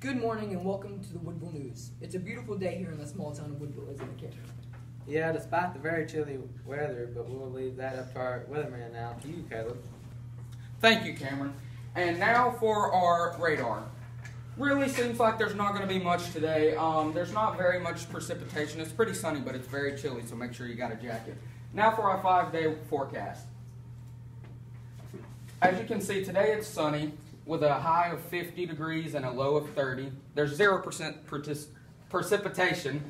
Good morning and welcome to the Woodville News. It's a beautiful day here in the small town of Woodville, isn't it, Kit? Yeah, despite the very chilly weather, but we'll leave that up to our weatherman now. To you, Caleb. Thank you, Cameron. And now for our radar. Really seems like there's not going to be much today. Um, there's not very much precipitation. It's pretty sunny, but it's very chilly, so make sure you got a jacket. Now for our five-day forecast. As you can see, today it's sunny with a high of 50 degrees and a low of 30. There's 0% partic- precipitation,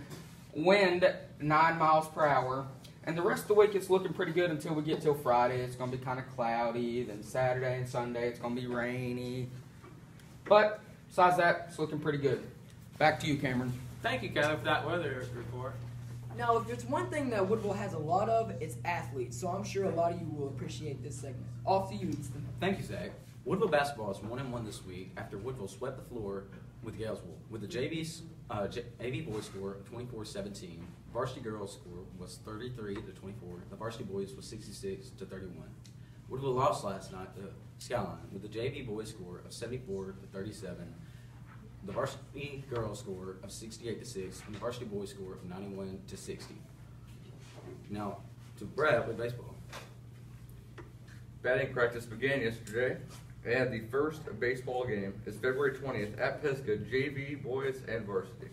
wind 9 miles per hour. And the rest of the week it's looking pretty good until we get till Friday. It's going to be kind of cloudy. Then Saturday and Sunday it's going to be rainy. But besides that, it's looking pretty good. Back to you, Cameron. Thank you, Caleb, for that weather report. Now, if there's one thing that Woodville has a lot of, it's athletes. So I'm sure a lot of you will appreciate this segment. Off to you, Easton. Thank you, Zach. Woodville basketball is one and one this week after Woodville swept the floor with Galesville with the JV's uh, J- AV boys score of 24-17. Varsity girls score was 33 to 24. The varsity boys was 66 to 31. Woodville lost last night to Skyline with the JV boys score of 74 to 37. The varsity girls score of 68 to 6 and the varsity boys score of 91 to 60. Now to Brad with baseball. Batting practice began yesterday, and the first baseball game is February 20th at Pisgah, JV, boys, and varsity.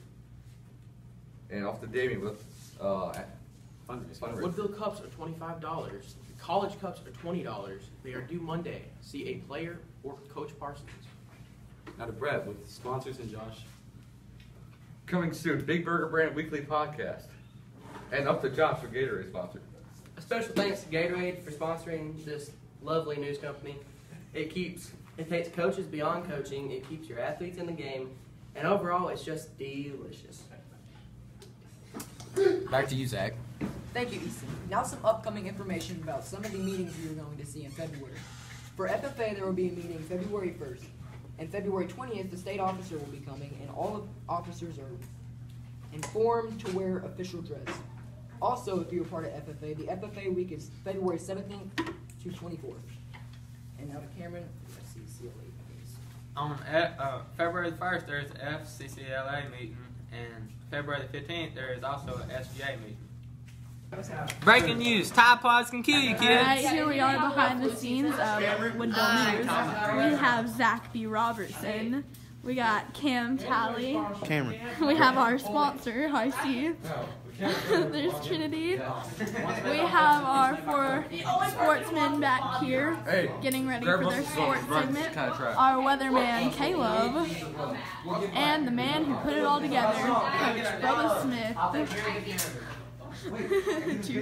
And off to Damien with uh, Fundraising. Fundraising. Woodville Cups are twenty-five dollars. College Cups are twenty dollars. They are due Monday. See a player or Coach Parsons. Now to Brett with sponsors and Josh. coming soon, Big Burger Brand Weekly Podcast. And up to Josh for Gatorade sponsor. A special thanks to Gatorade for sponsoring this lovely news company. It keeps it takes coaches beyond coaching. It keeps your athletes in the game, and overall, it's just delicious. Back to you, Zach. Thank you, Easton. Now some upcoming information about some of the meetings we are going to see in February. For FFA, there will be a meeting February 1st. And February 20th, the state officer will be coming, and all of officers are informed to wear official dress. Also, if you're a part of FFA, the FFA week is February 17th to 24th. And now to Cameron, let's see, CLA meetings. On F, uh, February the 1st, there's a FCCLA meeting, and February the 15th, there is also a SGA meeting. Breaking news Tide Pods can kill you, kids. Alright, here we are behind the scenes of Woodville News. We have Zach B. Robertson. We got Cam Talley. Cameron. We have our sponsor, High C. There's Trinity. We have our four sportsmen back here getting ready for their sports segment. Our weatherman, Caleb. And the man who put it all together, Coach Bubba Smith. Two